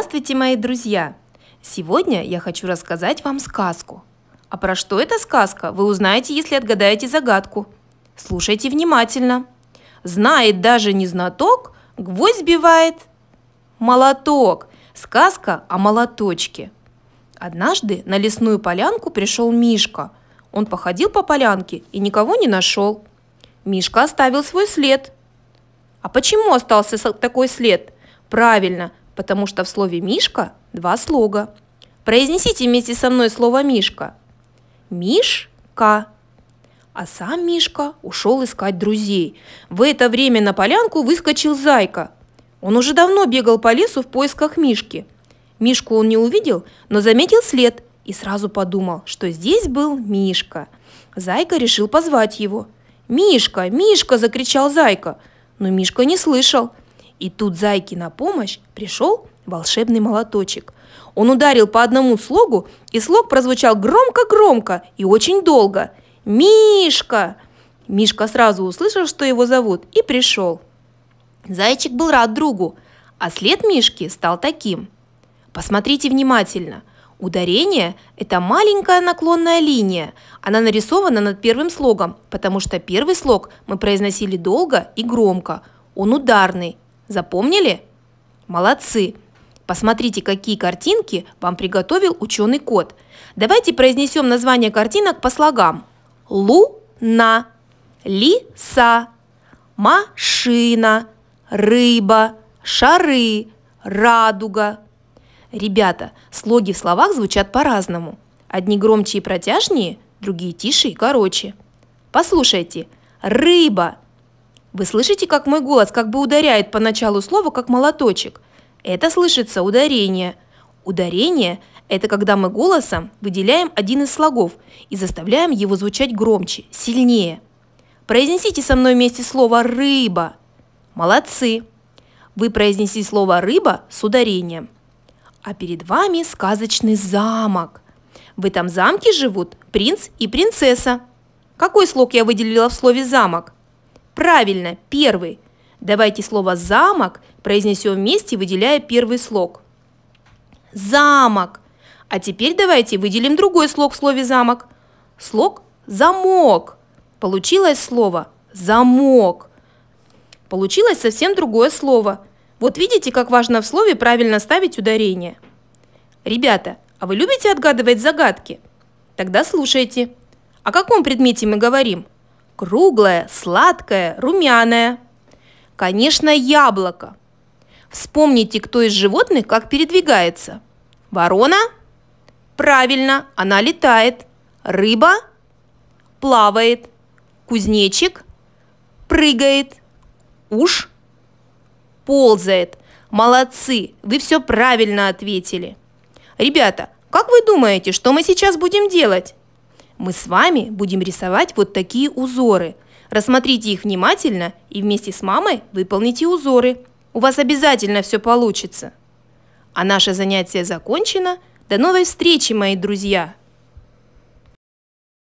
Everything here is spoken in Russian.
Здравствуйте, мои друзья! Сегодня я хочу рассказать вам сказку. А про что эта сказка, вы узнаете, если отгадаете загадку. Слушайте внимательно. Знает даже не знаток, гвоздь сбивает молоток. Сказка о молоточке. Однажды на лесную полянку пришел Мишка. Он походил по полянке и никого не нашел. Мишка оставил свой след. А почему остался такой след? Правильно, потому что в слове «мишка» два слога. Произнесите вместе со мной слово «мишка». Мишка. А сам Мишка ушел искать друзей. В это время на полянку выскочил Зайка. Он уже давно бегал по лесу в поисках Мишки. Мишку он не увидел, но заметил след и сразу подумал, что здесь был Мишка. Зайка решил позвать его. «Мишка! Мишка!» – закричал Зайка. Но Мишка не слышал – и тут зайке на помощь пришел волшебный молоточек. Он ударил по одному слогу, и слог прозвучал громко-громко и очень долго. «Мишка!» Мишка сразу услышал, что его зовут, и пришел. Зайчик был рад другу, а след Мишки стал таким. Посмотрите внимательно. Ударение – это маленькая наклонная линия. Она нарисована над первым слогом, потому что первый слог мы произносили долго и громко. Он ударный, Запомнили? Молодцы! Посмотрите, какие картинки вам приготовил ученый кот. Давайте произнесем название картинок по слогам. Луна, лиса, машина, рыба, шары, радуга. Ребята, слоги в словах звучат по-разному. Одни громче и протяжнее, другие тише и короче. Послушайте. Рыба – вы слышите, как мой голос как бы ударяет по началу слова, как молоточек? Это слышится ударение. Ударение – это когда мы голосом выделяем один из слогов и заставляем его звучать громче, сильнее. Произнесите со мной вместе слово «рыба». Молодцы! Вы произнесли слово «рыба» с ударением. А перед вами сказочный замок. В этом замке живут принц и принцесса. Какой слог я выделила в слове «замок»? Правильно, первый. Давайте слово «замок» произнесем вместе, выделяя первый слог. Замок. А теперь давайте выделим другой слог в слове «замок». Слог «замок». Получилось слово «замок». Получилось совсем другое слово. Вот видите, как важно в слове правильно ставить ударение. Ребята, а вы любите отгадывать загадки? Тогда слушайте. О каком предмете мы говорим? Круглое, сладкое, румяное. Конечно, яблоко. Вспомните, кто из животных как передвигается. Ворона? Правильно, она летает. Рыба? Плавает. Кузнечик? Прыгает. Уж? Ползает. Молодцы, вы все правильно ответили. Ребята, как вы думаете, что мы сейчас будем делать? Мы с вами будем рисовать вот такие узоры. Рассмотрите их внимательно и вместе с мамой выполните узоры. У вас обязательно все получится. А наше занятие закончено. До новой встречи, мои друзья!